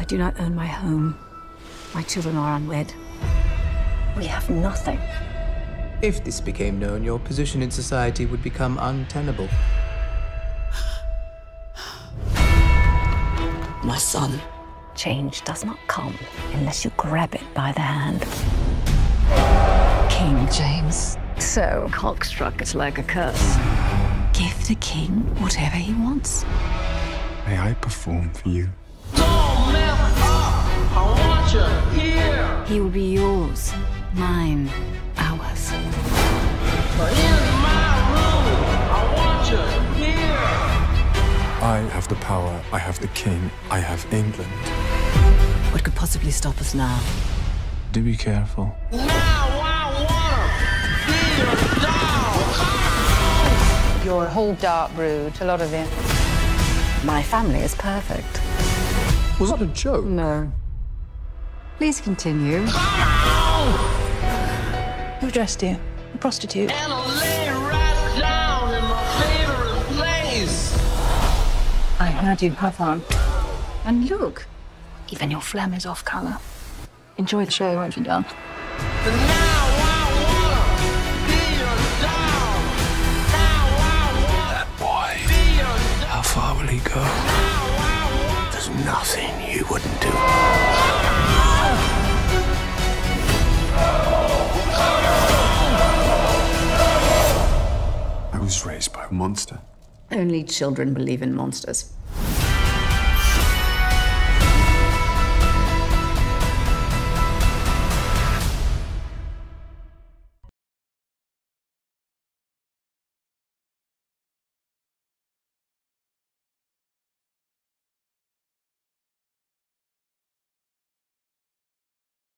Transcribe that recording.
I do not own my home. My children are unwed. We have nothing. If this became known, your position in society would become untenable. My son. Change does not come unless you grab it by the hand. King James. So cockstruck it's like a curse. Give the king whatever he wants. May I perform for you? He will be yours, mine, ours. Here's my rule. I want you. Here. I have the power, I have the king, I have England. What could possibly stop us now? Do be careful. now You're a whole dark brood, a lot of you. My family is perfect. Was that a joke? No. Please continue. Who dressed you? A prostitute? I heard you have on. And look, even your phlegm is off colour. Enjoy the show, won't you, Don? That boy. How far will he go? There's nothing you wouldn't do. Monster. Only children believe in monsters.